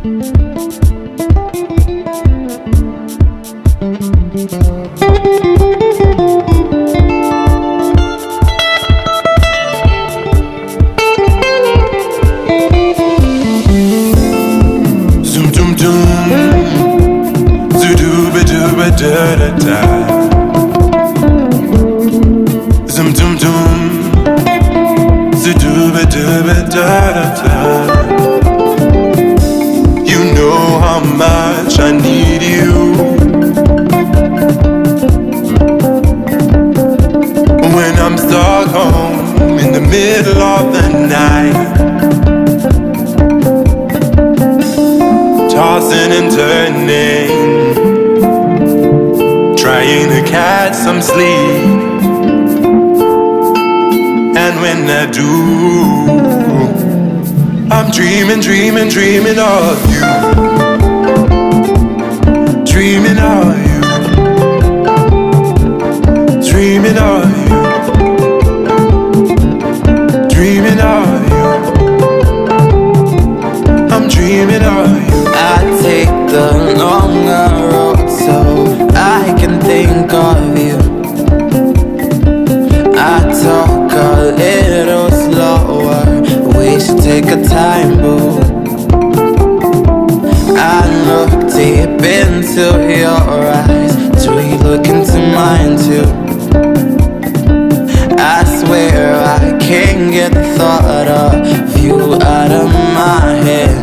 Da da da. Zoom doom doom Zoodooba dooba da da da the middle of the night tossing and turning, trying to catch some sleep. And when I do, I'm dreaming, dreaming, dreaming of you. Dreaming of you. Take a time, boo. I look deep into your eyes. Do you look into mine too? I swear I can't get the thought of you out of my head.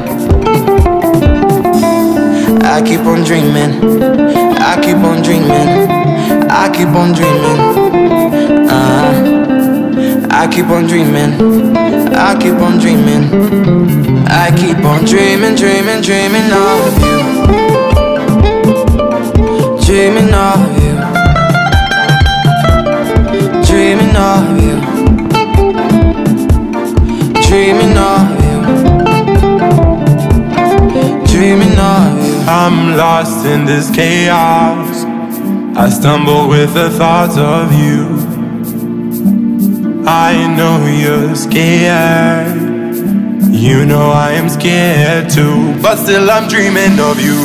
I keep on dreaming, I keep on dreaming, I keep on dreaming. Uh, I keep on dreaming, I keep on dreaming, I keep on dreaming, dreaming, dreaming of you, dreaming of you, dreaming of you, dreaming of you, dreaming of you. I'm lost in this chaos. I stumble with the thoughts of you. I know you're scared. You know I am scared too. But still, I'm dreaming of you.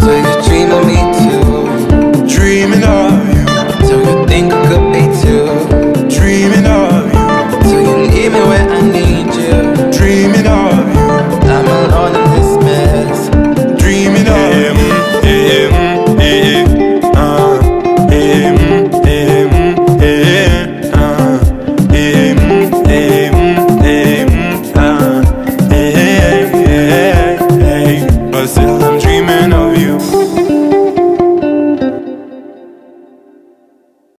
So you dream of me too. Dreaming of you. So you think it could be too. blessé.